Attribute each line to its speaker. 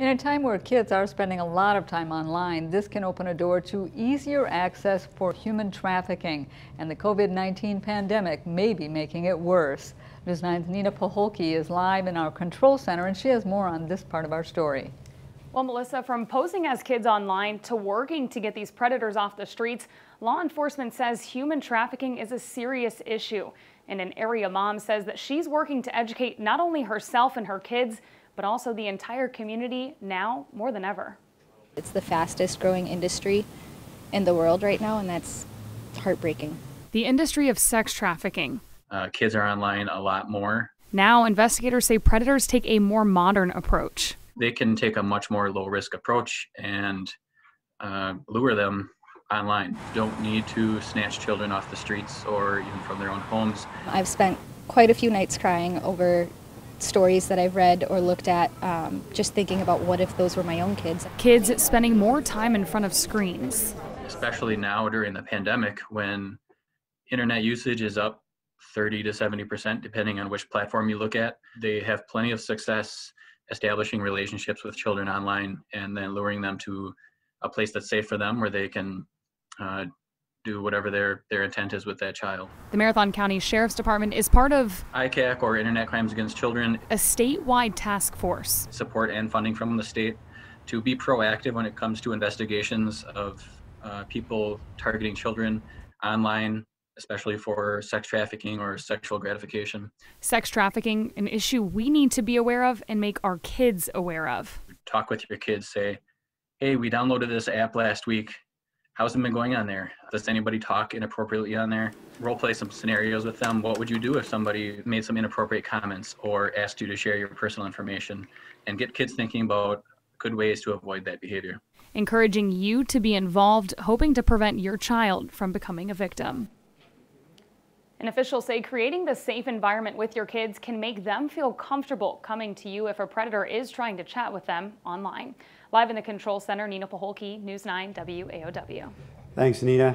Speaker 1: In a time where kids are spending a lot of time online, this can open a door to easier access for human trafficking, and the COVID-19 pandemic may be making it worse. News 9's Nina Poholke is live in our control center, and she has more on this part of our story.
Speaker 2: Well, Melissa, from posing as kids online to working to get these predators off the streets, law enforcement says human trafficking is a serious issue. And an area mom says that she's working to educate not only herself and her kids, but also the entire community now more than ever.
Speaker 3: It's the fastest growing industry in the world right now, and that's heartbreaking.
Speaker 2: The industry of sex trafficking.
Speaker 4: Uh, kids are online a lot more.
Speaker 2: Now, investigators say predators take a more modern approach.
Speaker 4: They can take a much more low risk approach and uh, lure them online. Don't need to snatch children off the streets or even from their own homes.
Speaker 3: I've spent quite a few nights crying over stories that I've read or looked at, um, just thinking about what if those were my own kids.
Speaker 2: Kids spending more time in front of screens.
Speaker 4: Especially now during the pandemic when internet usage is up 30 to 70%, depending on which platform you look at. They have plenty of success establishing relationships with children online and then luring them to a place that's safe for them where they can uh, do whatever their, their intent is with that child.
Speaker 2: The Marathon County Sheriff's Department is part of
Speaker 4: ICAC or Internet Crimes Against Children,
Speaker 2: a statewide task force.
Speaker 4: Support and funding from the state to be proactive when it comes to investigations of uh, people targeting children online, especially for sex trafficking or sexual gratification.
Speaker 2: Sex trafficking, an issue we need to be aware of and make our kids aware of.
Speaker 4: Talk with your kids, say, hey, we downloaded this app last week how's it been going on there? Does anybody talk inappropriately on there? Role play some scenarios with them. What would you do if somebody made some inappropriate comments or asked you to share your personal information? And get kids thinking about good ways to avoid that behavior.
Speaker 2: Encouraging you to be involved, hoping to prevent your child from becoming a victim. And officials say creating the safe environment with your kids can make them feel comfortable coming to you if a predator is trying to chat with them online. Live in the control center, Nina Poholke, News 9 WAOW.
Speaker 5: Thanks, Nina.